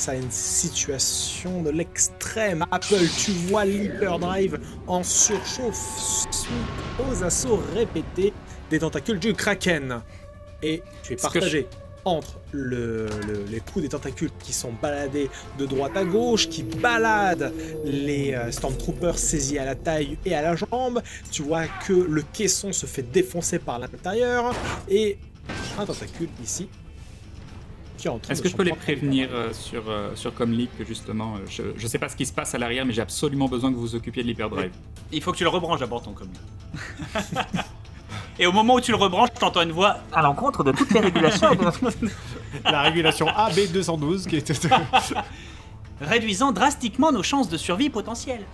face à une situation de l'extrême. Apple, tu vois l'hyperdrive en surchauffe suite aux assauts répétés des tentacules du Kraken. Et tu es partagé entre le- le- les coups des tentacules qui sont baladés de droite à gauche, qui baladent les euh, Stormtroopers saisis à la taille et à la jambe. Tu vois que le caisson se fait défoncer par l'intérieur et un tentacule ici Est-ce que je peux les prévenir euh, sur, euh, sur Comleak que justement, euh, je, je sais pas ce qui se passe à l'arrière, mais j'ai absolument besoin que vous vous occupiez de l'hyperdrive. Il faut que tu le rebranches d'abord ton commu. Et au moment où tu le rebranches, t'entends une voix à l'encontre de toutes les régulations, La régulation AB212 qui était. réduisant drastiquement nos chances de survie potentielles.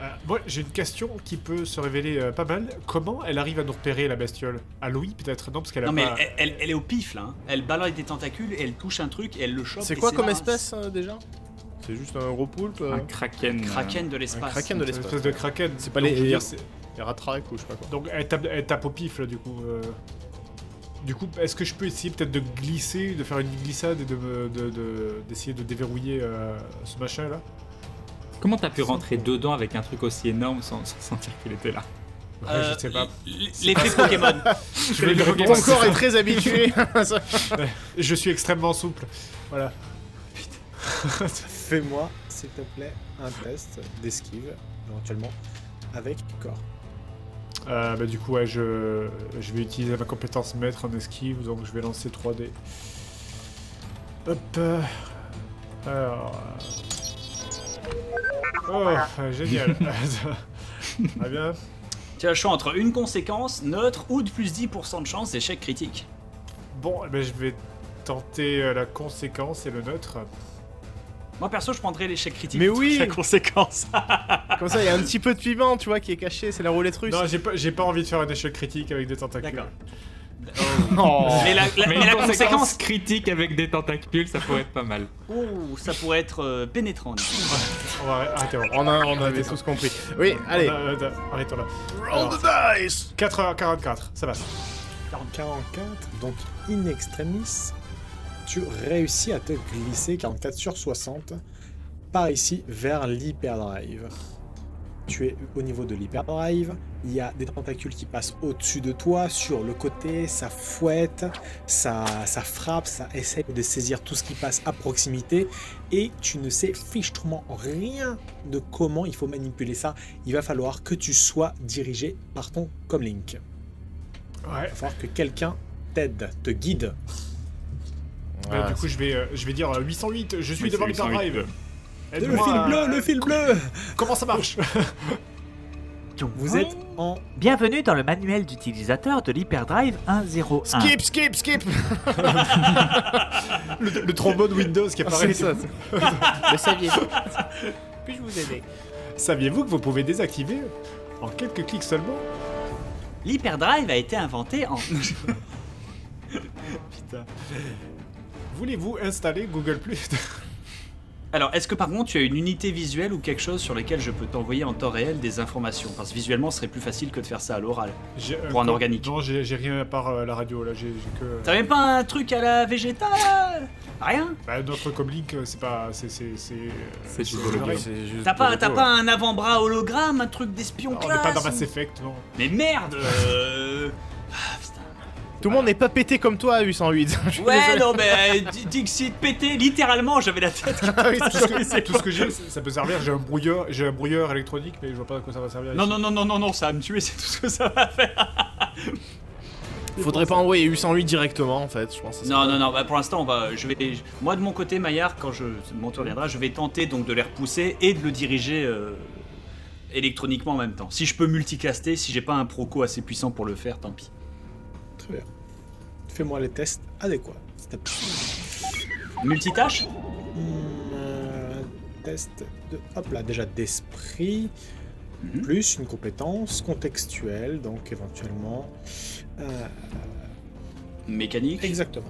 Euh, moi, j'ai une question qui peut se révéler euh, pas mal. Comment elle arrive à nous repérer la bestiole? À Louis peut-être? Non, parce qu'elle a Non mais pas. elle, elle- elle est au pif là. hein. Elle balade des tentacules et elle touche un truc et elle le chope. C'est quoi comme là, espèce euh, déjà? C'est juste un gros poulpe euh, Un kraken. Kraken de Un l'espace. kraken de une l'espace. espèce de kraken. C'est pas Donc, les- je veux dire, c'est- Les ratraques ou je sais pas quoi. Donc elle tape, elle tape au pif là du coup. euh. Du coup, est-ce que je peux essayer peut-être de glisser, de faire une glissade et de me- de- de- d'essayer de, déverrouiller euh, ce machin là Comment t'as pu rentrer dedans avec un truc aussi énorme sans, sans sentir qu'il était là Ouais, Euh, Je sais pas. L'effet Pokémon. Je, répondre, Mon corps est très habitué. je suis extrêmement souple. Voilà. Fais-moi, s'il te plaît, un test d'esquive, éventuellement, avec corps. Euh, bah, du coup, ouais, je, je vais utiliser ma compétence maître en esquive, donc je vais lancer 3D. Hop. euh, Alors. euh, Oh, génial. Très bien. tu as le choix entre une conséquence neutre ou de plus 10% de chance d'échec critique. Bon, eh ben, je vais tenter euh, la conséquence et le neutre. Moi perso, je prendrais l'échec critique. Mais oui. La conséquence. Comme ça, il y a un petit peu de piment, tu vois, qui est caché. C'est la roulette russe. Non, j'ai pas, j'ai pas envie de faire un échec critique avec des tentacules. D'accord. Oh. Mais la, la- Mais la conséquence conséquence, critique avec des tentacules, ça pourrait être pas mal. Ouh, ça pourrait être euh, pénétrant. On va. On, On, a, on avait tous compris. Oui, allez. Arrêtons là. Roll the dice 4h44, ça va. 44, donc in extremis, tu réussis à te glisser 44 sur 60 par ici vers l'hyperdrive. Tu es au niveau de l'hyperdrive, il y a des tentacules qui passent au-dessus de toi, sur le côté, ça fouette, ça, ça frappe, ça essaie de saisir tout ce qui passe à proximité, et tu ne sais fichtrement rien de comment il faut manipuler ça. Il va falloir que tu sois dirigé par ton comlink. Ouais. Il va falloir que quelqu'un t'aide, te guide. Ah, du coup, je vais, euh, je vais dire euh, 808, je suis Oui, devant l'hyperdrive. 808. Le fil à- bleu, le fil bleu Comment ça marche Vous êtes en Bienvenue dans le manuel d'utilisateur de l'hyperdrive 101. Skip, skip, skip le, le trombone Windows qui apparaît. C'est ça. Le saviez-vous Puis-je vous aider Saviez-vous que vous pouvez désactiver en quelques clics seulement? L'hyperdrive a été inventé en. Putain. Voulez-vous installer Google Plus? Alors, est-ce que par contre tu as une unité visuelle ou quelque chose sur lequel je peux t'envoyer en temps réel des informations? Parce que visuellement, ce serait plus facile que de faire ça à l'oral. Euh, Pour un organique. Non, j'ai rien à part euh, la radio là, j'ai que. T'as même pas un truc à la Végéta là Rien? Bah, notre comlink, euh, c'est pas. C'est. C'est vrai. T'as pas, t'as pas un avant-bras hologramme, un truc d'espion On n'est pas dans classe? Mass Effect, non. Mais merde euh... ah, putain. Tout le monde n'est pas pété comme toi à 808. Je suis Ouais, non, mais euh, Dixit pété, littéralement, j'avais la tête. Ah oui, Tout ce que, tout ce que j'ai, ça peut servir. J'ai un brouilleur, j'ai un brouilleur électronique, mais je vois pas à quoi ça va servir. Non, ici. non, non, non, non, non, ça va me tuer, c'est tout ce que ça va faire. Faudrait pas envoyer 808 directement en fait, je pense. que ça Non, non, non, bah pour l'instant, on va. Je vais, moi de mon côté, Maillard, quand je, mon tour viendra, je vais tenter donc de les repousser et de le diriger euh, électroniquement en même temps. Si je peux multicaster, si j'ai pas un proco assez puissant pour le faire, tant pis. Très bien. Fais-moi les tests adéquats. s'il te plaît. Multitâche? Euh, test de. Hop là, déjà d'esprit. Mhm. Plus une compétence contextuelle, donc éventuellement. euh, Mécanique exactement.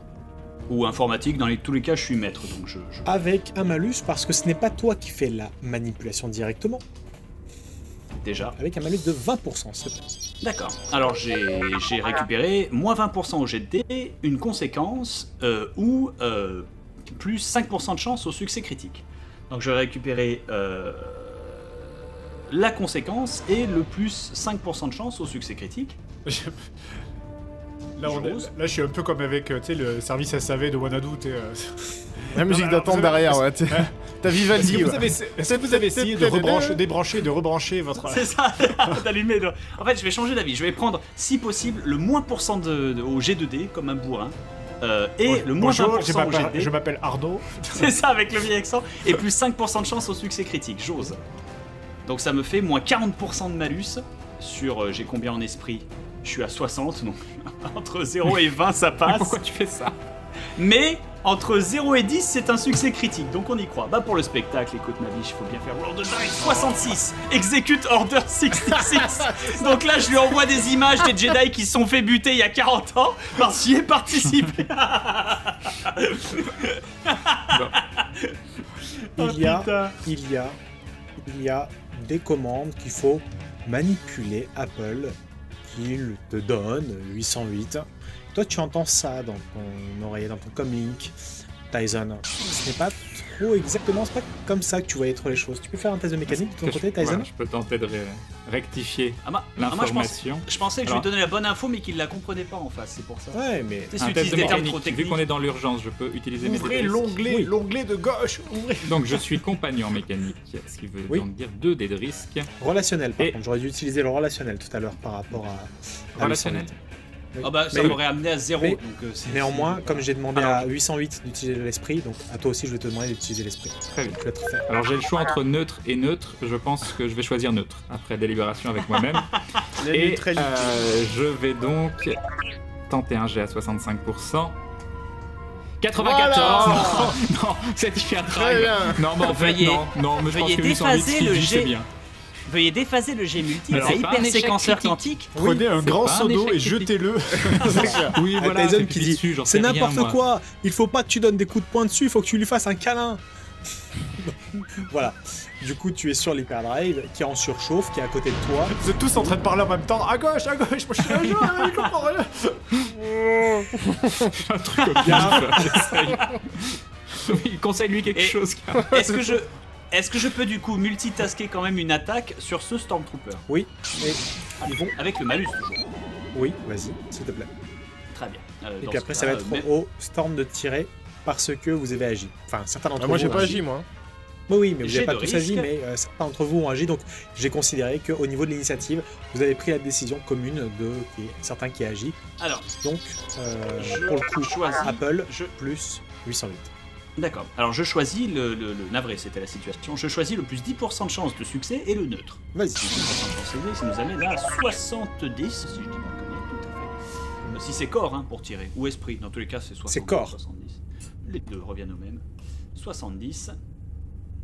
ou informatique, dans les- tous les cas, je suis maître, donc je. je- Avec un malus, parce que ce n'est pas toi qui fais la manipulation directement. Déjà. Avec un malus de 20%, s'il te plaît. D'accord. Alors j'ai j'ai récupéré moins 20% au jet de dés, une conséquence euh, ou euh, plus 5% de chance au succès critique. Donc je vais récupérer euh, la conséquence et le plus 5% de chance au succès critique. Là, on là, je suis un peu comme avec le service SAV de Wanadu. La musique d'attente derrière, ouais. T'as Est-ce Vivaldi, que, vous ouais. avez, est-ce que vous avez essayé de rebrancher, débrancher, de rebrancher votre. C'est ça, d'allumer. En fait, je vais changer d'avis. Je vais prendre, si possible, le moins pourcent de, de- au G2D comme un bourrin. euh, et Bon- le moins Bonjour, je 20% au m'appelle- G2D. je m'appelle Arnaud. C'est ça avec le vieil accent. Et plus 5% de chance au succès critique, j'ose. Donc ça me fait moins 40% de malus sur. euh, J'ai combien en esprit? Je suis à 60, donc entre 0 et 20 ça Mais passe. pourquoi tu fais ça? Mais entre 0 et 10 c'est un succès critique, donc on y croit. Bah pour le spectacle, écoute ma biche, il faut bien faire roll de dice 66 Execute Order 66 Donc là je lui envoie des images des Jedi qui se sont fait buter il y a 40 ans parce qu'il y est participé. Oh, Il y a, putain. il y a, il y a des commandes qu'il faut manipuler Apple, qu'il te donne 808. Toi, tu entends ça dans ton oreille, dans ton comlink, Tyson. Ce n'est pas trop exactement, c'est pas comme ça que tu voyais trop les choses. Tu peux faire un test de mécanique de ton côté, je, Tyson voilà, je peux tenter de ré- rectifier Ah, ah, je, pense- l'information. je pensais que je lui donnais la bonne info mais qu'il la comprenait pas en face, c'est pour ça. Ouais, mais Tu sais, Un test de mécanique. Vu qu'on est dans l'urgence, je peux utiliser mes Ouvrez risque. l'onglet, Oui. l'onglet de gauche. Ouvrez. Donc je suis compagnon mécanique, ce qui veut Oui. donc dire 2 dés de risque. relationnel par Et- contre. J'aurais dû utiliser le relationnel tout à l'heure par rapport à. à Relationnel. 808. Oui. Ah bah ça Mais- m'aurait amené à 0. mais- donc, euh, c'est- Néanmoins, c'est- comme j'ai demandé Alors, à 808 d'utiliser l'esprit, donc à toi aussi je vais te demander d'utiliser l'esprit. Très bien. Alors j'ai le choix entre neutre et neutre. Je pense que je vais choisir neutre après délibération avec moi-même. Et euh, je vais donc tenter un jet à 65%. 94 Voilà Non, non c'est bien. Non, mais en fait, non, non, mais je pense que 808 déphaser ce qu'il le jet. c'est bien. Veuillez déphaser le G multi à c'est pas un hyper séquenceur quantique. Prenez un grand seau d'eau et jetez-le. Oui, voilà, Tyson c'est qui dit C'est n'importe quoi Il faut pas que tu donnes des coups de poing dessus, il faut que tu lui fasses un câlin Voilà. Du coup, tu es sur l'hyperdrive qui est en surchauffe, qui est à côté de toi. Vous êtes tous en train de parler en même temps. À gauche, à gauche. Moi, je suis à gauche. je comprends rien. un truc j'essaye. Oui, conseille-lui quelque Et- chose. Est-ce que je est-ce que je peux du coup multitasker quand même une attaque sur ce Stormtrooper? Oui, et ils vont. avec le malus toujours Oui, vas-y, s'il te plaît. Très bien. Euh, Et puis après, ça va être au Storm de tirer parce que vous avez agi. Enfin, certains d'entre Ah, vous. moi j'ai pas agi, moi. Oui, oui, mais vous n'avez pas de tous agi, mais euh, certains d'entre vous ont agi. Donc, j'ai considéré qu'au niveau de l'initiative, vous avez pris la décision commune de qui est- certains qui agit. Alors, Donc, euh, Je pour le coup, choisis- Apple je plus 808. D'accord. Alors je choisis le, le, le navré, c'était la situation. Je choisis le plus 10% de chance de succès et le neutre. Vas-y. 10% de chance ça nous amène à 70 si je dis pas de conneries, tout à fait. Euh, Si c'est corps hein, pour tirer ou esprit, dans tous les cas c'est 70. C'est corps. 70. Les deux reviennent au même. 70.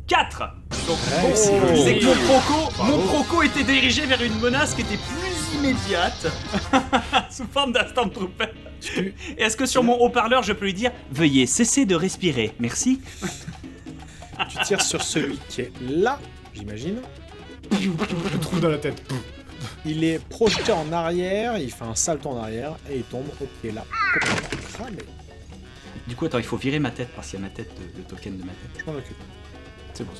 4 Donc bon, c'est que mon proco, mon proco était dirigé vers une menace qui était plus immédiate, sous forme d'un Stormtrooper. Est-ce que sur mon haut-parleur je peux lui dire Veuillez cesser de respirer, merci Tu tires sur celui qui est là, j'imagine. Le trou dans la tête. Il est projeté en arrière, il fait un salto en arrière et il tombe au pied là. Cramé. Du coup, attends, il faut virer ma tête parce qu'il y a ma tête, de- le token de ma tête. Je m'en occupe. C'est bon.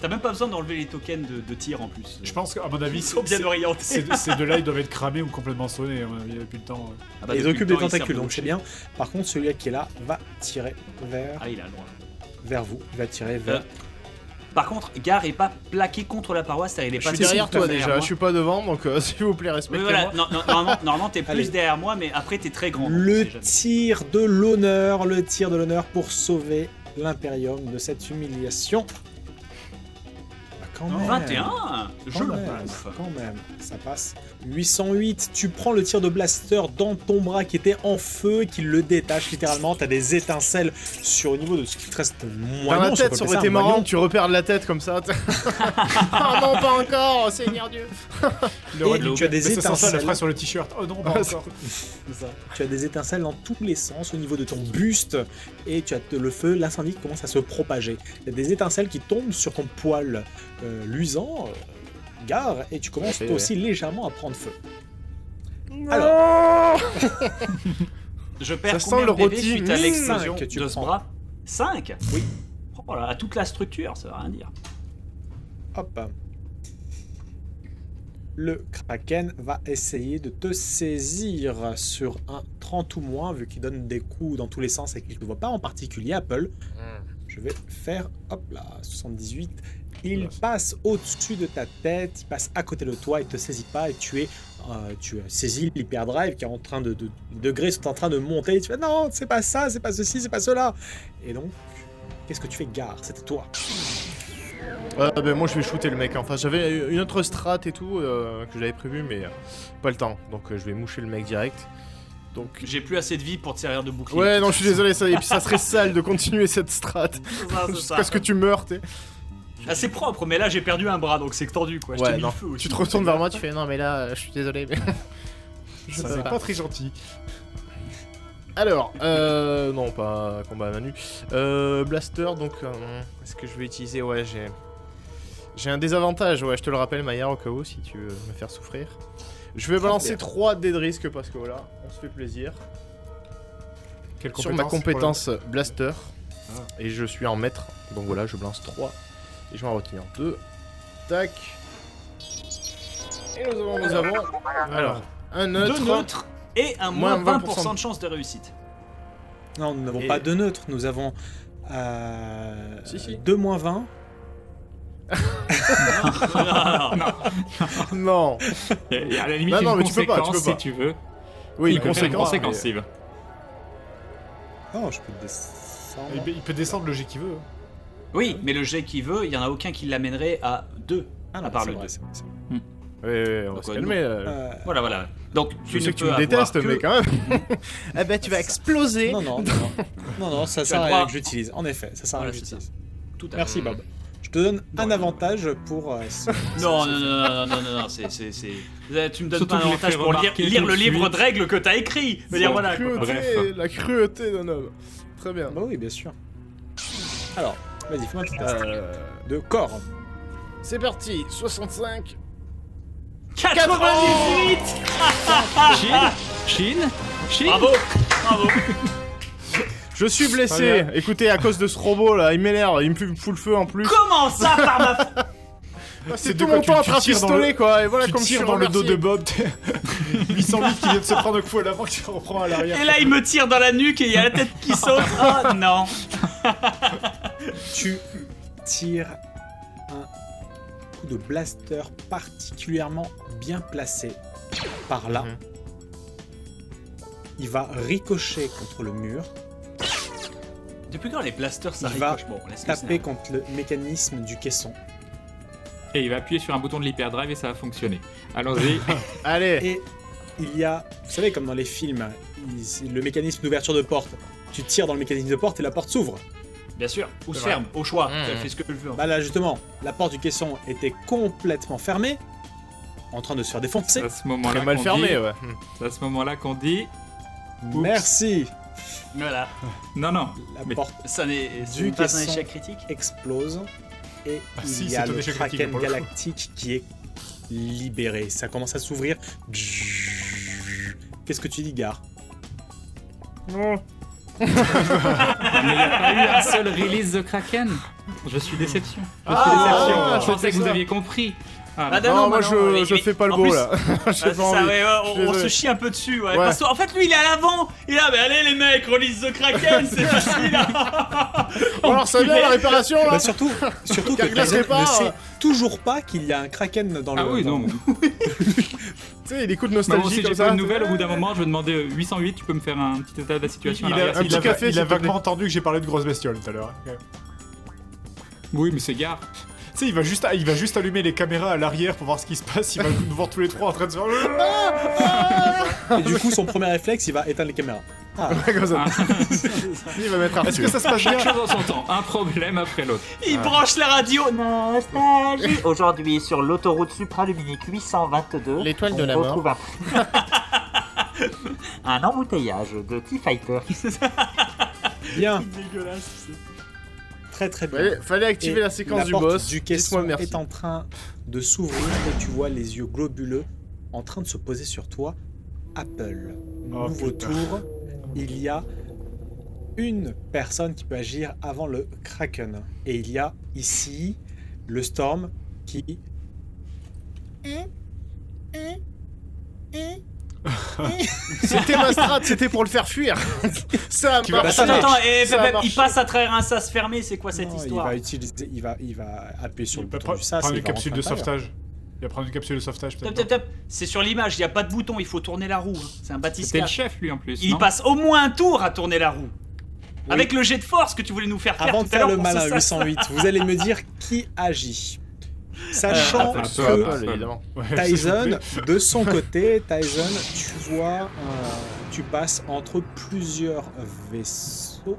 T'as même pas besoin d'enlever les tokens de, de tir en plus. Je pense qu'à mon avis, Ils sont bien orientés. ces deux-là, ils doivent être cramés ou complètement sonnés. à mon avis, depuis le temps. Ah bah, ils occupent des tentacules, donc c'est bien. Par contre, celui qui est là va tirer vers, Ah, il a le droit. vers vous. Il va tirer vers. Euh, Par contre, Gare est pas plaqué contre la paroi, c'est-à-dire il est Je pas suis si derrière toi déjà, moi. je suis pas devant, donc euh, s'il vous plaît, respectez-moi. voilà, non, non, normalement, normalement t'es Allez. plus derrière moi, mais après t'es très grand. Le tir de l'honneur, le tir de l'honneur pour sauver l'Imperium de cette humiliation. Bah, quand même. 21 Je Quand le même, bouffe. quand même, ça passe. 808, tu prends le tir de blaster dans ton bras qui était en feu, qui le détache littéralement. T'as des étincelles sur au niveau de ce qui te reste Dans moyen. la tête, ça aurait été marrant, tu repères de la tête comme ça. oh non, pas encore, oh, Seigneur Dieu. Le Et tu as des étincelles. phrase sur le t-shirt. Oh non, pas encore. Tu as des étincelles dans tous les sens au niveau de ton buste et tu as le feu, l'incendie qui commence à se propager. Il y a des étincelles qui tombent sur ton poil euh, luisant, euh, gare, et tu commences Ouais, toi ouais. aussi légèrement à prendre feu. Alors, Je perds Ça combien sent de le PV rôti. suite à l'explosion tu de ce prends. bras? 5 Oui. Oh là, là, toute la structure, ça veut rien dire. Hop. Le Kraken va essayer de te saisir sur un 30 ou moins, vu qu'il donne des coups dans tous les sens et qu'il ne te voit pas en particulier, Apple. Je vais faire, hop là, 78. Il passe au-dessus de ta tête, il passe à côté de toi, il te saisit pas et tu es, euh, tu as saisi l'hyperdrive qui est en train de, de les degrés sont en train de monter. Et tu fais non, c'est pas ça, c'est pas ceci, c'est pas cela. Et donc, qu'est-ce que tu fais, gare? C'était toi. Ouais, ben moi je vais shooter le mec. Enfin, j'avais une autre strat et tout euh, que j'avais prévu, mais euh, pas le temps. Donc euh, je vais moucher le mec direct. Donc. J'ai plus assez de vie pour te servir de bouclier. Ouais, non, je suis désolé, ça, et puis ça serait sale de continuer cette strat. C'est ça, c'est ça. Jusqu'à ce que tu meurs, t'es. Assez propre, mais là j'ai perdu un bras donc c'est tordu quoi. Je t'ai Ouais, mis non. le feu aussi. Tu te retournes vers moi, tu fais non, mais là, euh, je suis désolé, mais. Ça c'est pas. pas très gentil. Alors, euh. Non, pas combat à main nue. Euh. Blaster, donc. euh, Est-ce que je vais utiliser? Ouais, j'ai. J'ai un désavantage, ouais, je te le rappelle, Maillard, au cas où, si tu veux me faire souffrir. Je vais balancer 3 dés de risque parce que voilà, on se fait plaisir. Quelle Sur ma compétence Blaster. Ah. Et je suis en maître, donc voilà, je balance 3. Et je vais en retenir 2. Tac. Et nous avons, nous avons. Alors, un neutre. Deux neutres et un moins Moins 20% de chance de réussite. Non, nous n'avons Et- pas de neutre, nous avons euh, Si, si. 2 moins 20. Non. Et à la limite, Non, non, une mais tu peux pas, tu conséquence peux pas. si tu veux. Oui, Il une conséquence. conséquence, mais-. Non, je peux descendre. Il, peut- il peut descendre le jet qu'il veut. Oui, mais le jet qu'il veut, il y en a aucun qui l'amènerait à 2. Ah non, à part le vrai, deux. c'est vrai, c'est vrai. Ouais, ouais, on va se euh, calmer. Euh, Voilà, voilà. Donc Je tu ne sais que tu peux me détestes, que- mais quand même. eh ben, tu vas exploser. Non, non, non, non, non, non, ça sert à rien que j'utilise. En effet, ça sert à rien que j'utilise. Tout à fait. Merci Bob. Je te donne un Ouais. avantage pour. euh, ce- Non, non, non, non, non, non, non, non, c'est, c'est, Tu me donnes Surtout pas un avantage pour lire, le livre de règles que t'as écrit. Dire, voilà. cruauté, Bref. la cruauté d'un homme. Très bien. Bah oui, bien sûr. Alors, vas-y, fais-moi un petit test. Euh, De corps. C'est parti, 65. 98 Chine Chine Chine Bravo Bravo Je suis blessé. Écoutez, à cause de ce robot là, il m'énerve, il me fout- fout le feu en plus. Comment ça par ma... C'est C'est tout de mon temps à trafistoler le- quoi. Et voilà comme je suis dans le dos de Bob. t'es- 808 qui vient de se prendre un coup à l'avant qui reprend à l'arrière. Et là, il me tire dans la nuque et il y a la tête qui saute. Oh non Tu tires un coup de blaster particulièrement bien placé par là. Mhm. Il va ricocher contre le mur, Depuis quand les blasters ça Il va Bon, taper contre le mécanisme du caisson. Et il va appuyer sur un bouton de l'hyperdrive et ça va fonctionner. Allons-y. Allez. Et il y a, vous savez, comme dans les films, il- le mécanisme d'ouverture de porte. Tu tires dans le mécanisme de porte et la porte s'ouvre. Bien sûr, ou se ferme, au choix. Mmh. Elle fait ce que elle veut. Bah là, justement, la porte du caisson était complètement fermée, en train de se faire défoncer. C'est à ce moment-là Très mal qu'on fermé, dit- ouais. C'est à ce moment-là qu'on dit. Merci. Voilà. Non, non. La Mais- porte Ça n'est Du pas un échec critique explose et Ah il si, y a le Kraken galactique qui est libéré. Ça commence à s'ouvrir. Qu'est-ce que tu dis, Gare Mais il n'y a pas eu un seul release de Kraken Je suis déception. Je suis Ah, déception. ah, je pensais que vous ça. aviez compris. Ah, Ah, Non, non, moi bah je, non, mais- je mais fais pas le beau plus- là. Ça, ouais, on, se chie un peu dessus, ouais. Ouais. Parce qu'en fait, lui, il est à l'avant. Il est là, mais allez, les mecs, release the Kraken, c'est facile. Bon, alors ça vient la réparation là Bah surtout, surtout que ne sait toujours pas qu'il y a un Kraken dans le. Ah oui, non. Tu sais, il écoute Bah, nostalgie aussi, comme j'ai pas ça. une nouvelle. Au bout d'un moment, je vais demander euh, 808. Tu peux me faire un petit état de la situation Il a, un il a- petit café, il vaguement entendu que j'ai parlé de grosses bestioles tout à l'heure. hein. Oui, mais c'est gare. Tu sais, il va, juste, il va juste allumer les caméras à l'arrière pour voir ce qui se passe. Il va nous voir tous les trois en train de se faire. Et du coup, son premier réflexe, il va éteindre les caméras. Ah, Comme ça. Ah. Il va mettre Est-ce que ça se passe bien Chaque chose en son temps. Un problème après l'autre. Il branche la radio. Nostalgie. Aujourd'hui, sur l'autoroute supraluminique 822, L'étoile de la mort. un... un embouteillage de T-Fighter. bien, Dégueulasse. Très très bien. Fallait, fallait activer Et la séquence la du porte boss. du caisson merci. est en train de s'ouvrir et tu vois les yeux globuleux en train de se poser sur toi. Apple. Oh, Nouveau putain. tour. il y a une personne qui peut agir avant le Kraken. Et il y a ici le Storm qui... C'était ma strat, c'était pour le faire fuir. Ça a Qui va- marché. Attends, attends, et Ça a Pep, il passe à travers un sas fermé, c'est quoi cette Non, il histoire va utiliser, il va, il va appuyer sur Il le bouton du sas. prendre une il va capsule de à sauvetage. Il va prendre une capsule de sauvetage peut-être. C'est sur l'image, il n'y a pas de bouton, il faut tourner la roue. hein. C'est un C'était batiscaf. le chef lui en plus. Il non passe au moins un tour à tourner la roue. Avec le jet de force que tu voulais nous faire faire Avant de tout à faire le malin sas. 808, vous allez me dire qui agit. Sachant Apple, que Apple, Tyson, de son côté, Tyson, tu vois, euh, tu passes entre plusieurs vaisseaux.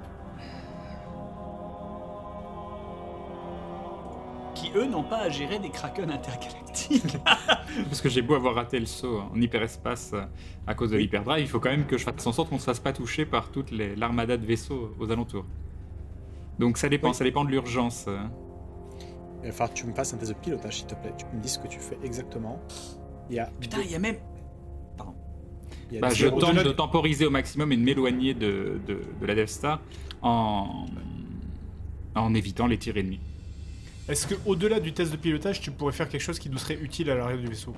Qui eux n'ont pas à gérer des kraken intergalactiques. Parce que j'ai beau avoir raté le saut en hyperespace euh, à cause de l'hyperdrive, il faut quand même que je fasse en sorte qu'on ne se fasse pas toucher par toute les- l'armada de vaisseaux aux alentours. Donc ça dépend, Oui. ça dépend de l'urgence. Euh. Il va falloir que tu me fasses un test de pilotage, s'il te plaît. Tu me dis ce que tu fais exactement. Il y a, Putain, il y a même. il y a Bah, je tente de- de temporiser au maximum et de m'éloigner de, de- de la Death Star en, en évitant les tirs ennemis. Est-ce que au-delà du test de pilotage, tu pourrais faire quelque chose qui nous serait utile à l'arrière du vaisseau?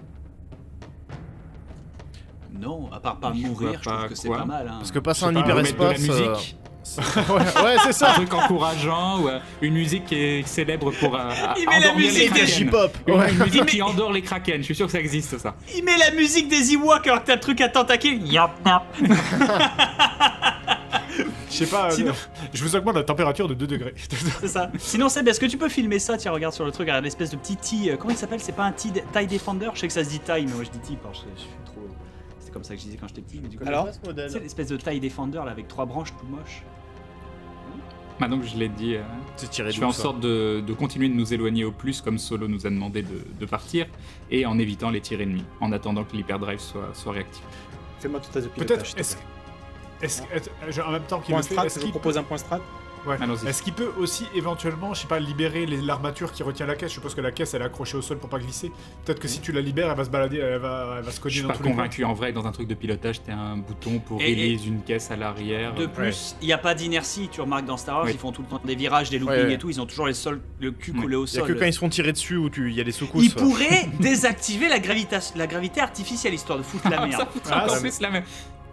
Non, à part pas mourir, je trouve que c'est pas mal. hein. Parce que passer un de la hyperespace. euh, musique, ouais, ouais, c'est un ça. truc encourageant ou euh, une musique qui est célèbre pour euh, Il met la musique des kraken. J-pop. Une, Ouais. une musique met- qui endort les kraken, je suis sûr que ça existe ça. Il met la musique des Ewoks alors que t'as le truc à tentacules. Yop, yop. Je sais pas, euh, Sinon- je vous augmente la température de 2 degrés. C'est ça. Sinon, Seb, est-ce que tu peux filmer ça Tiens, regarde sur le truc, regarde l'espèce de petit T. euh, comment il s'appelle C'est pas un T TIE Defender? Je sais que ça se dit TIE, mais moi je dis T parce que je suis trop. Comme ça que je disais quand j'étais petit. Mais du coup, Alors c'est l'espèce de TIE Defender là avec trois branches tout moche. Maintenant que je l'ai dit, euh, je fais en sorte de, de continuer de nous éloigner au plus comme Solo nous a demandé de, de partir et en évitant les tirs ennemis, en attendant que l'hyperdrive soit, soit réactif. Fais-moi ton test de pilotage. Peut-être, est-ce est-ce est-ce- en même temps qu'il le fait, est-ce qu'il propose un point strat. Ouais. Est-ce qu'il peut aussi éventuellement, je sais pas, libérer l'armature qui retient la caisse? Je suppose que la caisse elle est accrochée au sol pour pas glisser. Peut-être que si tu la libères, elle va se balader, elle va, elle va se Je cogner suis dans pas tous les coins. convaincu en vrai, dans un truc de pilotage, t'as un bouton pour Et- une caisse à l'arrière. De plus, il n'y a pas d'inertie. Tu remarques dans Star Wars, Oui. ils font tout le temps des virages, des loopings Ouais, ouais. et tout. Ils ont toujours les sols, le cul Oui. collé au Il y a sol. que quand ils se font tirer dessus où tu... il y a des secousses. Ils pourraient désactiver la, gravité artificielle histoire de foutre la Ah, merde. ça foutra Ah, encore ça- plus la même.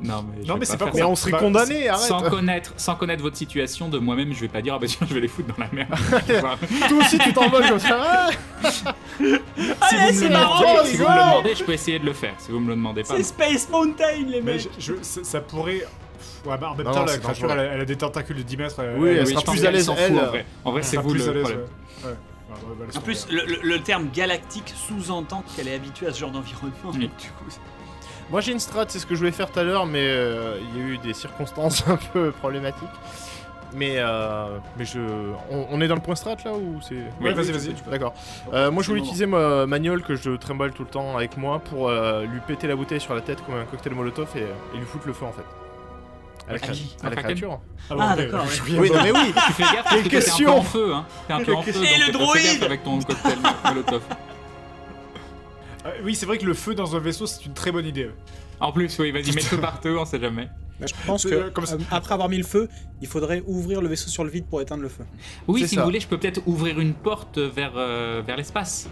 Non mais, je Non, mais c'est pas faire Mais on serait Bah, condamné, arrête. Sans connaître, sans connaître votre situation de moi-même, je vais pas dire ah bah tiens je vais les foutre dans la merde. Toi aussi tu t'envoles comme ça. Ah si Allez, vous, me c'est le marrant, demandez, si vous me le demandez, je peux essayer de le faire. Si vous me le demandez pas. C'est Space Mountain, les Mais mecs. je, je- ça, ça pourrait. Ouais, bah en même Non, temps, la créature, elle, a- elle a des tentacules de 10 mètres. Elle, Oui, elle sera plus à l'aise, elle. En vrai, En vrai, c'est vous le problème. ouais. Bah, En plus, le, terme galactique sous-entend qu'elle est habituée à ce genre d'environnement. Oui. du coup, Moi j'ai une strat, c'est ce que je voulais faire tout à l'heure, mais euh, il y a eu des circonstances un peu problématiques. Mais, euh, mais je. On, on est dans le point strat là ou c'est? Ouais, vas-y, vas-y. D'accord. Euh, moi je voulais utiliser ma magnole que je trimballe tout le temps avec moi pour euh, lui péter la bouteille sur la tête comme un cocktail molotov et, et lui foutre le feu en fait. À la, À cré- qui à la À Kraken créature. bon, Ah, ok, d'accord, ouais. Oui, non mais oui Tu fais gaffe parce que Quelle t'es un peu question en feu, hein. T'es un peu en feu. Et donc le droïde gaffe avec ton cocktail molotov. Euh, oui, c'est vrai que le feu dans un vaisseau, c'est une très bonne idée. En plus, oui, vas-y, mets le feu partout, on sait jamais. Mais je pense que euh, comme ça. euh, après avoir mis le feu, il faudrait ouvrir le vaisseau sur le vide pour éteindre le feu. Oui, si ça. vous voulez, je peux peut-être ouvrir une porte vers, euh, vers l'espace.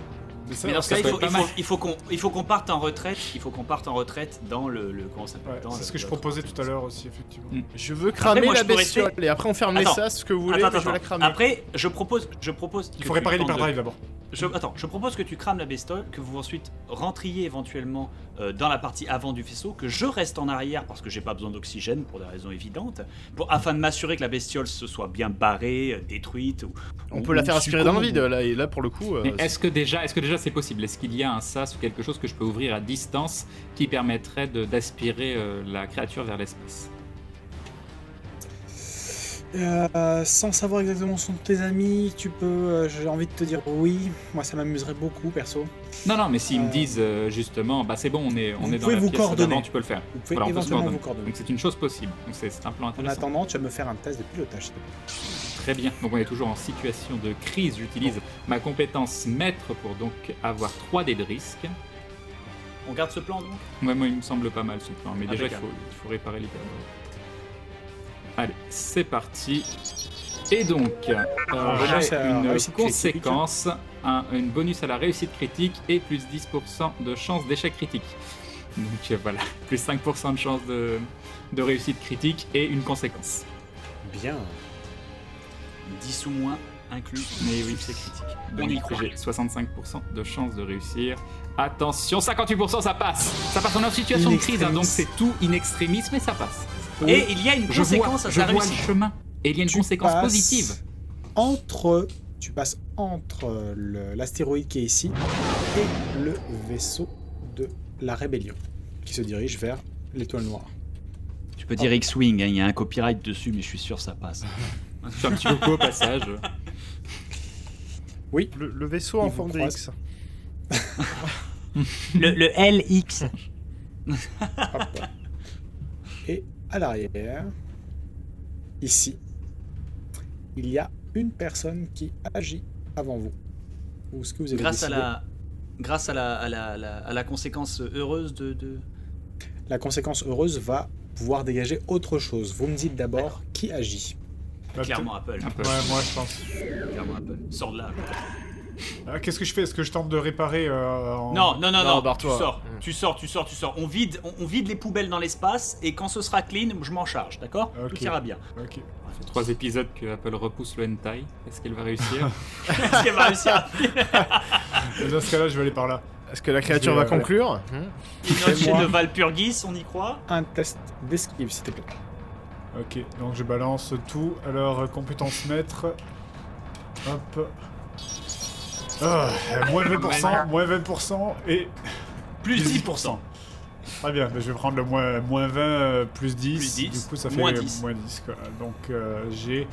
Mais dans ce cas, il faut, il faut- mal. il faut qu'on il faut qu'on parte en retraite. Il faut qu'on parte en retraite dans le, le comment ça s'appelle ouais, dans c'est ce que je proposais tout à l'heure aussi, effectivement. Mm. Je veux cramer moi, la bestiole et après on ferme les Attends. sas, ce que vous voulez, Attends, je vais la attends. cramer. Après, je propose, je propose. Il faut réparer l'hyperdrive d'abord. Je, attends, je propose que tu crames la bestiole, que vous ensuite rentriez éventuellement euh, dans la partie avant du vaisseau, que je reste en arrière parce que j'ai pas besoin d'oxygène pour des raisons évidentes, pour, afin de m'assurer que la bestiole se soit bien barrée, euh, détruite. Ou, On ou- peut la faire aspirer dans le vide là et là pour le coup. euh, Mais est-ce que déjà, est-ce que déjà c'est possible? Est-ce qu'il y a un sas ou quelque chose que je peux ouvrir à distance qui permettrait de- d'aspirer euh, la créature vers l'espace? Euh, sans savoir exactement où sont tes amis, tu peux. euh, J'ai envie de te dire oui. Moi, ça m'amuserait beaucoup, perso. Non, non, mais s'ils Euh, me disent euh, justement, bah c'est bon, on est, on vous est dans pouvez la vous pièce coordonner. tu peux le faire. Vous pouvez Voilà, on peut se éventuellement vous coordonner. Donc c'est une chose possible. Donc c'est un plan En intéressant. attendant, tu vas me faire un test de pilotage, s'il te plaît. Très bien. Donc on est toujours en situation de crise. J'utilise ma compétence maître pour donc avoir 3 dés de risque. On garde ce plan donc? Ouais, moi, il me semble pas mal ce plan. Mais déjà, il faut, il faut réparer l'hyperdrive. Allez, c'est parti. Et donc, euh, j'ai une critique. conséquence, un, une bonus à la réussite critique et plus 10% de chance d'échec critique. Donc euh, voilà, plus 5% de chance de, de réussite critique et une conséquence. Bien. 10 ou moins inclus. Mais oui, c'est critique. Donc On y croit. j'ai 65% de chance de réussir. Attention, 58% ça passe Ça passe, on est en situation In de crise, hein, donc c'est tout in extremis, mais ça passe. Et il y a une Je vois, conséquence à sa le réussite. chemin. Et il y a une Tu conséquence positive. Entre, tu passes entre l'astéroïde qui est ici et le vaisseau de la rébellion qui se dirige vers l'étoile noire. Tu peux dire X-Wing, hein, il y a un copyright dessus, mais je suis sûr que ça passe. Un petit coucou au passage. Le, le vaisseau en forme de. X. Le, le LX. Hop. Et à l'arrière, ici, il y a une personne qui agit avant vous. Ou ce que vous avez Grâce à la, grâce à la, à la, à la, à la conséquence heureuse de. de... La conséquence heureuse va pouvoir dégager autre chose. Vous me dites d'abord qui agit. Clairement Apple. Ouais, moi je pense. Clairement Apple. Sors de là. Ah, Qu'est-ce que je fais? Est-ce que je tente de réparer euh, en... Non, non, non, Non, non. Tu sors, Mm. tu sors, tu sors, tu sors. On vide, on, on vide les poubelles dans l'espace et quand ce sera clean, je m'en charge, d'accord? Tout ira bien. Ok. Trois épisodes que Apple repousse le hentai. Est-ce qu'elle va réussir? Est-ce qu'elle va réussir? Dans ce cas-là, je vais aller par là. Est-ce que la créature vais, va euh, conclure? Une Fais-moi. de Valpurgis, on y croit? Un test d'esquive, s'il te plaît. Ok, donc je balance tout. Alors, euh, compétence maître. Hop. Ah, euh, moins 20%, moins 20% et. Plus Plus 10%. Très bien, je vais prendre le moins, moins 20 euh, plus 10. Plus 10, Du coup, ça fait moins euh, 10. moins 10, quoi. Donc, euh, j'ai.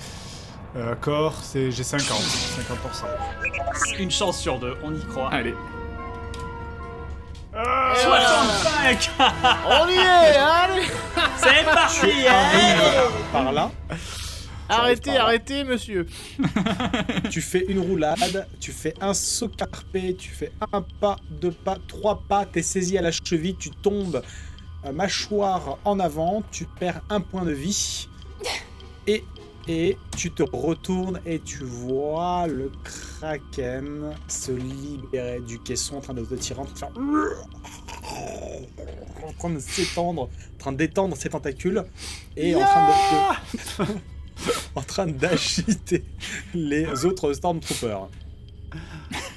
Euh, corps, c'est j'ai 50. 50%. Une chance sur deux, on y croit. Allez, Ah, 65 On y est Allez C'est parti hein Par là, Arrêtez, arrêtez, monsieur. Tu fais une roulade, tu fais un saut carpé, tu fais un pas, deux pas, trois pas, t'es saisi à la cheville, tu tombes euh, mâchoire en avant, tu perds un point de vie. Et, et tu te retournes et tu vois le kraken se libérer du caisson en train de te tirer, en train de faire- en train de s'étendre, en train d'étendre ses tentacules et en train de en train d'agiter les autres Stormtroopers.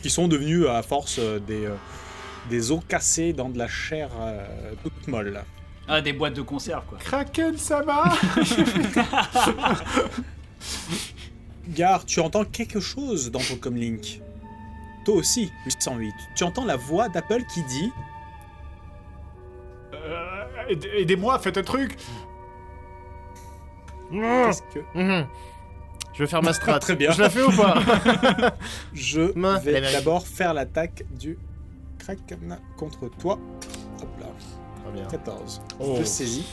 Qui sont devenus, à force, euh, des, euh, des os cassés dans de la chair euh, toute molle. Ah, des boîtes de conserve, quoi. Kraken Sama Gare, tu entends quelque chose dans ton comlink. Toi aussi, 808. Tu entends la voix d'Apple qui dit Euh, aide- Aidez-moi, faites un truc Qu'est-ce que. Mhm. Je vais faire ma strat. Très bien. Je la fais ou pas Je vais d'abord faire l'attaque du Kraken contre toi. Hop là, Très bien. 14. Oh. Je te saisis.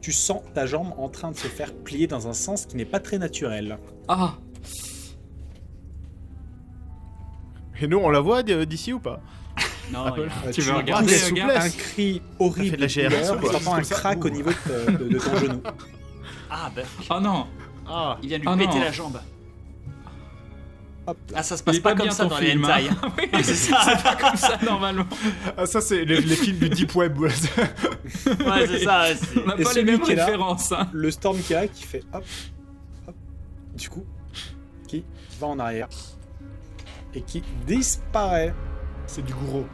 Tu sens ta jambe en train de se faire plier dans un sens qui n'est pas très naturel. ah, Et nous, on la voit d- d'ici ou pas Non, Apple. il y a- Euh, Tu veux regarder, un cri horrible quoi. t'entends un crack au niveau de, de- de ton genou. Ah, ben, oh non Ah il vient de lui Ah, péter non. la jambe. Hop. Ah, ça se passe pas, pas comme ça dans les hentai. hein. hein. Oui, c'est ça. C'est pas comme ça normalement. Ah, ça, c'est les, les films du Deep Web. ouais. C'est ça. On n'a Et pas les mêmes qui est là références. hein. Le storm qui qui fait hop, hop, du coup, qui va en arrière et qui disparaît. c'est du gourou.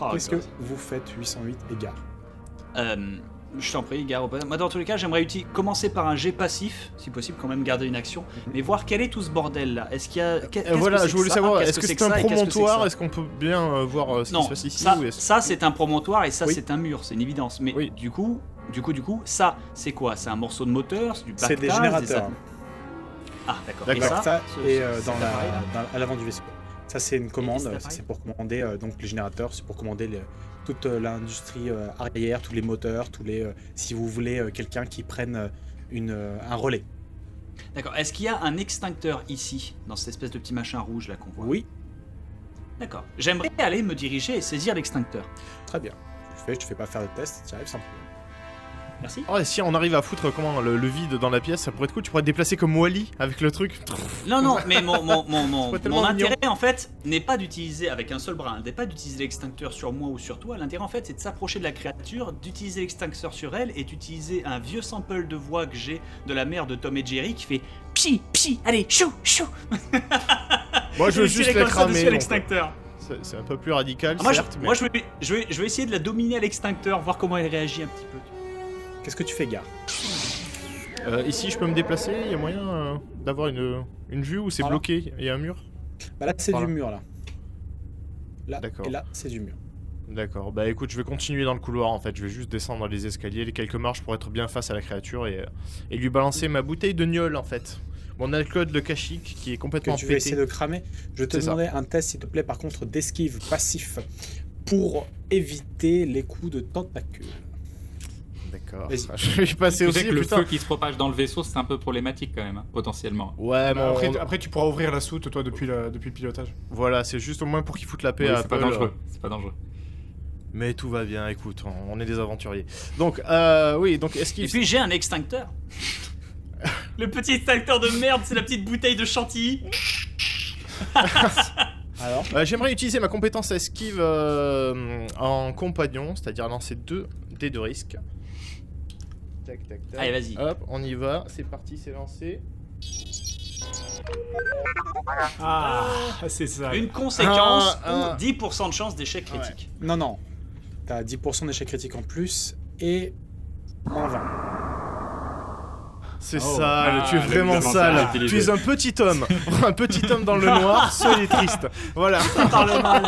Oh, Qu'est-ce que vous faites 808 égard Euh, je t'en prie, Gare. Moi, dans tous les cas, j'aimerais uti- commencer par un jet passif, si possible, quand même garder une action, Mhm. mais voir quel est tout ce bordel là. Est-ce qu'il y a. qu'est- Euh, que Voilà, je voulais savoir, est-ce que c'est un et promontoire Est-ce qu'on peut bien euh, voir euh, ce qui Non, se passe ici ça, ou est-ce- ça c'est un promontoire et ça Oui. c'est un mur, c'est une évidence. Mais Oui. du coup, du coup, du coup, ça c'est quoi? C'est un morceau de moteur, c'est du C'est des générateurs. Ah d'accord. Et Et ça, euh, appareil-là dans- à l'avant du vaisseau. Ça, c'est une commande. ça, C'est pour commander euh, donc les générateurs, c'est pour commander les- toute euh, l'industrie euh, arrière, tous les moteurs, tous les. si vous voulez quelqu'un qui prenne une, un relais. D'accord. Est-ce qu'il y a un extincteur ici, dans cette espèce de petit machin rouge là qu'on voit? Oui, D'accord. J'aimerais aller me diriger et saisir l'extincteur. très bien. Je fais, je te fais pas faire de test, tu arrives sans problème. Merci. Oh, et si on arrive à foutre comment le, le vide dans la pièce, ça pourrait être cool. Tu pourrais te déplacer comme Wally avec le truc. Non, non, mais mon, mon, mon, mon, mignon. intérêt en fait n'est pas d'utiliser avec un seul bras, hein, n'est pas d'utiliser l'extincteur sur moi ou sur toi. L'intérêt en fait c'est de s'approcher de la créature, d'utiliser l'extincteur sur elle et d'utiliser un vieux sample de voix que j'ai de la mère de Tom et Jerry qui fait pchi pchi, allez chou chou. Moi, je veux juste ça cramer. l'extincteur. C'est un peu plus radical, Ah, moi, je, certes, mais- moi je, vais, je, vais, je vais essayer de la dominer à l'extincteur, voir comment elle réagit un petit peu. Qu'est-ce que tu fais, gars Euh, ici, je peux me déplacer Il y a moyen euh, d'avoir une, une vue où c'est Voilà. bloqué Il y a un mur Bah là, c'est Voilà. du mur, là. Là, D'accord. et là, c'est du mur. D'accord, bah écoute, je vais continuer dans le couloir en fait. Je vais juste descendre les escaliers, les quelques marches pour être bien face à la créature et, euh, et lui balancer ma bouteille de gnôle en fait. Mon alcool de Kashik qui est Que complètement tu vas essayer pété. de cramer. Je te ça. demander un test, s'il te plaît, par contre, d'esquive passif pour éviter les coups de tentacules. D'accord. Je vais y passer Tu aussi, sais que le putain. feu qui se propage dans le vaisseau, c'est un peu problématique quand même, hein, potentiellement. Ouais, Bah, mais après, on- après, tu pourras ouvrir la soute, toi, depuis, la- depuis le pilotage. voilà, c'est juste au moins pour qu'il foute la paix Oui, à c'est pas dangereux. C'est pas dangereux. Mais tout va bien, écoute, on, on est des aventuriers. Donc, euh, oui, donc Et esquive. puis j'ai un extincteur. Le petit extincteur de merde, c'est la petite bouteille de chantilly. Alors, Euh, J'aimerais utiliser ma compétence esquive euh, en compagnon, c'est-à-dire lancer deux dés de risque. Tac, tac, tac. Allez, vas-y. Hop, on y va, c'est parti, c'est lancé. Ah, c'est ça. Une conséquence Ah, ah. ou 10% de chance d'échec Ouais. critique. non, non. T'as 10% d'échec critique en plus et moins 20. C'est Oh. sale, Ah, tu es vraiment sale. Tu es un petit homme, un petit homme dans le noir, seul et triste. Voilà. Parle mal.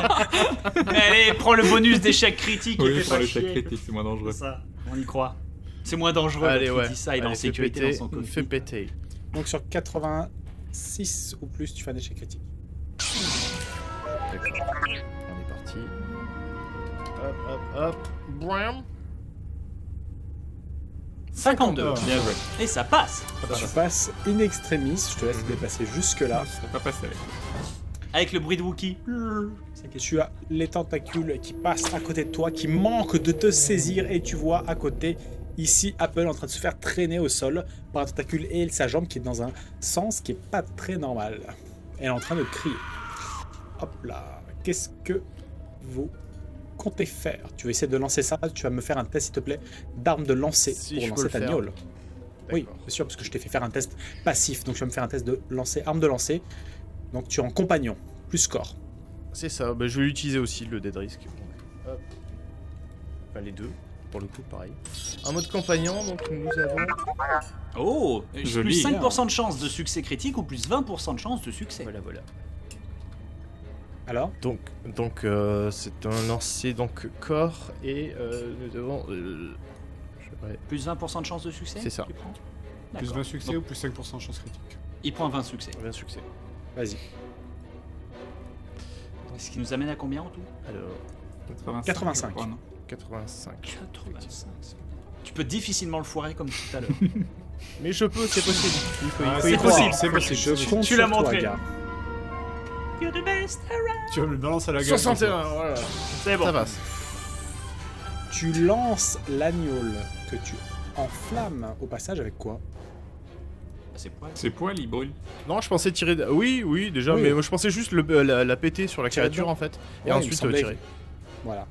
Mais allez, prends le bonus d'échec critique et Oui, chier. chèque critique, c'est moins dangereux. C'est ça, on y croit. C'est moins dangereux Allez, ouais. dit ça, il est en sécurité péter, dans son. Fais péter. Donc sur 86 ou plus, tu fais un échec critique. D'accord. On est parti. Hop, hop, hop. Bram. 52. Oh. Bien joué. Et ça passe. Tu passes in extremis, je te laisse te dépasser jusque-là. Ça va pas passer. Avec le bruit de Wookie. Tu as les tentacules qui passent à côté de toi, qui manquent de te saisir, et tu vois à côté, ici, Apple en train de se faire traîner au sol par un tentacule et sa jambe qui est dans un sens qui est pas très normal. Elle est en train de crier. Hop là, qu'est-ce que vous comptez faire? Tu vas essayer de lancer ça, tu vas me faire un test, s'il te plaît, d'arme de lancer Si pour lancer ta gnôle. Oui, bien sûr, parce que je t'ai fait faire un test passif, donc tu vas me faire un test de lancer, arme de lancer. Donc tu es en compagnon, plus score. C'est ça, bah, je vais l'utiliser aussi, le dead risk. Hop. Enfin, les deux, pour le coup, pareil. En mode compagnon, donc nous avons. Oh Joli, Plus 5% de chance de succès critique ou plus 20% de chance de succès. Voilà, voilà. Alors Donc, donc euh, c'est un lancer donc corps et euh, nous avons. euh, je-. Plus 20% de chance de succès C'est ça. tu prends Plus D'accord. 20 succès Donc, ou plus 5% de chance critique Il prend 20 succès. Un succès. Vas-y. Ce qui nous amène à combien en tout? Alors, 85. 85. Je crois, non 85. 85. Tu peux difficilement le foirer comme tout à l'heure. Mais je peux, c'est possible. Il faut, il Ah, c'est possible. C'est possible. Je tu sur l'as montré. You're the best. Tu vas me le balancer à la gueule. 61, voilà. C'est bon. Ça passe. Tu lances l'agneau que tu enflammes au passage avec quoi? C'est poil. C'est poil, il brûle. Non, je pensais tirer. Oui, oui, déjà, Oui. mais moi, je pensais juste le, euh, la, la péter sur la créature en fait. Ouais, Et me ensuite euh, tirer. Voilà.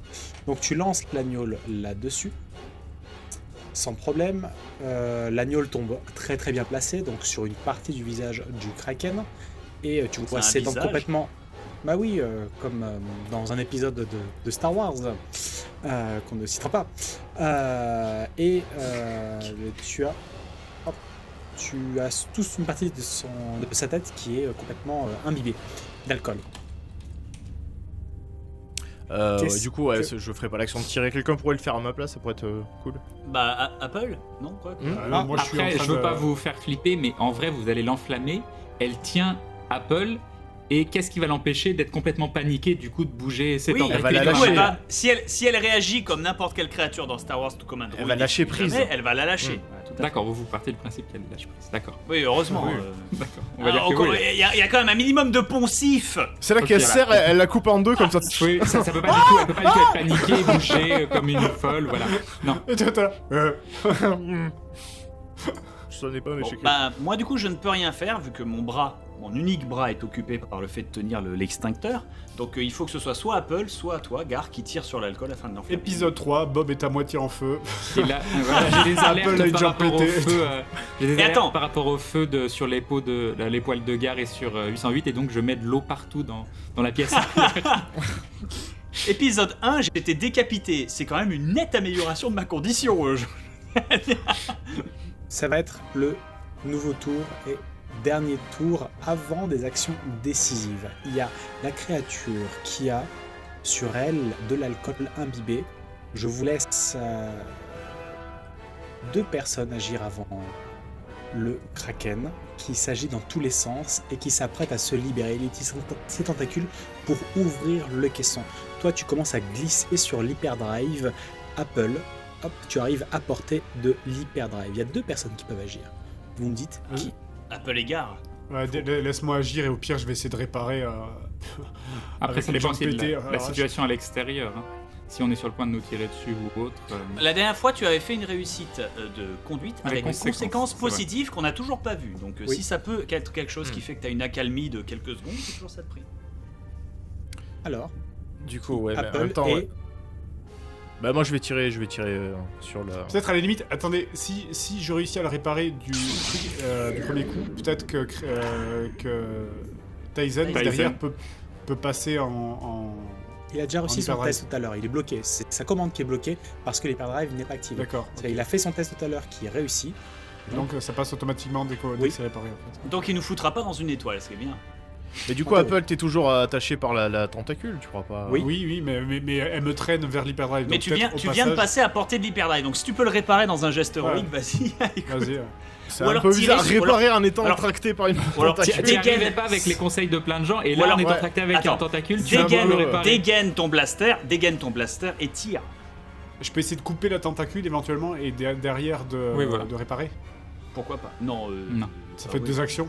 Donc tu lances l'agneau là-dessus. Sans problème. Euh, l'agneau tombe très très bien placé, donc sur une partie du visage du kraken. Et euh, tu vois ses dents complètement. Bah oui, euh, comme euh, dans un épisode de, de Star Wars, qu'on ne citera pas. Et tu as. tu as tous une partie de, son, de sa tête qui est complètement euh, imbibée d'alcool. Euh, du coup, ouais, que- je ferai pas l'action de tirer. Quelqu'un pourrait le faire à ma place, ça pourrait être euh, cool. Bah, Apple Non, quoi Hmm. Moi, je suis en Après, train je veux de- pas vous faire flipper, mais en vrai, vous allez l'enflammer. Elle tient Apple Et qu'est-ce qui va l'empêcher d'être complètement paniqué, du coup, de bouger ses Oui, elle va la lâcher. elle va- si, elle, si elle réagit comme n'importe quelle créature dans Star Wars, tout comme un droïde, va lâcher prise. jamais, Elle va la lâcher. Mm. Fait. D'accord, vous, vous partez du principe qu'elle lâche prise. D'accord, Oui, heureusement. Oui. euh. d'accord. On va Alors, dire que encore- oui. il y, a- il y a quand même un minimum de poncif. C'est là qu'elle voilà. serre, elle, elle la coupe en deux comme ça. Oui, ça, ça peut pas du tout, elle peut pas du tout être paniquée, bouger euh, comme une folle, voilà. Non, Et toi, t'es là. Euh, pas Bon, bah, moi, du coup, je ne peux rien faire vu que mon bras, mon unique bras, est occupé par le fait de tenir le- l'extincteur. Donc, euh, il faut que ce soit soit Apple, soit toi, Gar, qui tire sur l'alcool afin de l'enflammer. épisode 3, Bob est à moitié en feu. et là, euh, voilà, j'ai des Apple a alertes déjà par rapport au pété. feu, euh, des Et attends. par rapport au feu de, sur les pots de, là, les poils de gare et sur euh, 808, et donc je mets de l'eau partout dans, dans la pièce. Épisode 1, j'ai été décapité. C'est quand même une nette amélioration de ma condition. euh, je- Ça va être le nouveau tour et dernier tour avant des actions décisives. Il y a la créature qui a sur elle de l'alcool imbibé. Je vous laisse euh, deux personnes agir avant le kraken qui s'agit dans tous les sens et qui s'apprête à se libérer. Il utilise ses tentacules pour ouvrir le caisson. Toi, tu commences à glisser sur l'hyperdrive. Apple, hop, tu arrives à portée de l'hyperdrive. Il y a deux personnes qui peuvent agir. Vous me dites qui? Apple Gar. Ouais, Laisse-moi agir et au pire, je vais essayer de réparer. euh, Après, Avec ça dépend de la, je- situation à l'extérieur. hein. Si on est sur le point de nous tirer dessus ou autre. euh, La dernière fois, tu avais fait une réussite euh, de conduite Avec avec, des conséquences, positives qu'on n'a toujours pas vues. Donc, euh, Oui. si ça peut être quelque chose qui Hmm. fait que tu as une accalmie de quelques secondes, c'est toujours ça de prix. Alors, Du coup, ouais, mais en Apple même temps, et ouais. Bah, moi, je vais tirer, je vais tirer euh, sur la. Peut-être à la limite, attendez, si, si je réussis à le réparer du, truc, euh, du premier coup, peut-être que, euh, que Tyson, Tyson. derrière peut, peut passer en. en- il a déjà réussi son test tout à l'heure. Il est bloqué. C'est sa commande qui est bloquée parce que l'hyperdrive n'est pas activé. D'accord. Il a fait son test tout à l'heure qui est réussi. Donc ça passe automatiquement dès que Oui. c'est réparé en fait. Donc, il nous foutra pas dans une étoile, ce qui est bien. Et du coup, Attendez. Apple, t'es toujours attaché par la, la tentacule, tu crois pas Oui. Oui, oui, mais, mais, mais elle me traîne vers l'hyperdrive. Mais tu viens, tu viens de passer à portée de l'hyperdrive. Donc, si tu peux le réparer dans un geste héroïque, vas-y. Vas-y. euh. C'est un alors peu bizarre, réparer en étant alors- tracté par une alors Tu tentacule. arrivais pas avec les conseils de plein de gens, et là alors- on est ouais. contracté avec Attends. un tentacule, tu Dégaine, le réparer. dégaine ton blaster, dégaine ton blaster et tire. Je peux essayer de couper la tentacule éventuellement et de- derrière de, Oui, voilà. de réparer? Pourquoi pas? Non, euh, Non. Ça fait oui. deux actions.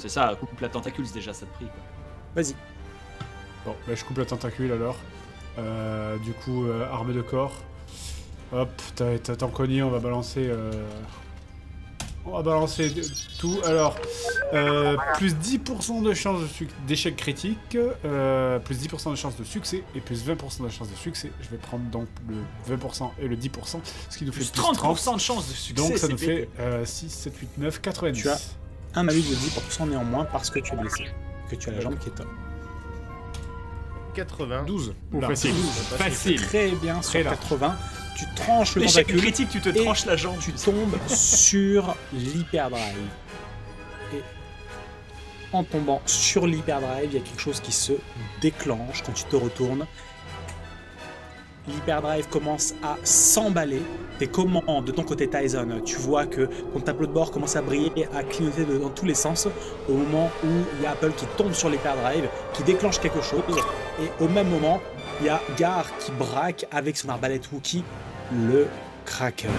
C'est ça, coupe la tentacule, c'est déjà ça de prix. quoi. Vas-y. Bon, bah, je coupe la tentacule alors. Euh, du coup, euh, arme de corps. Hop, t'as t'as ton cogné, on va balancer. euh, On va balancer de- tout. Alors, euh, plus 10% de chance d'échec critique, euh, plus 10% de chance de succès et plus 20% de chance de succès. Je vais prendre donc le 20% et le 10%, ce qui nous fait Plus plus 30% de chance de succès. Donc ça nous fait euh, 6, 7, 8, 9, 90. Tu as- Un malus de 10% néanmoins parce que tu es blessé. Que tu as la jambe qui est top. 80. 12. Ou Là. facile. Facile. Très bien sur large. 80. Tu tranches le tentacule. critique, tu te tranches la jambe. tu tombes sur l'hyperdrive. Et en tombant sur l'hyperdrive, il y a quelque chose qui se déclenche quand tu te retournes. L'hyperdrive commence à s'emballer. Tes commandes de ton côté Tyson, tu vois que ton tableau de bord commence à briller, à clignoter dans tous les sens au moment où il y a Apple qui tombe sur l'hyperdrive, qui déclenche quelque chose. Et au même moment, il y a Gar qui braque avec son arbalète Wookie le Kraken.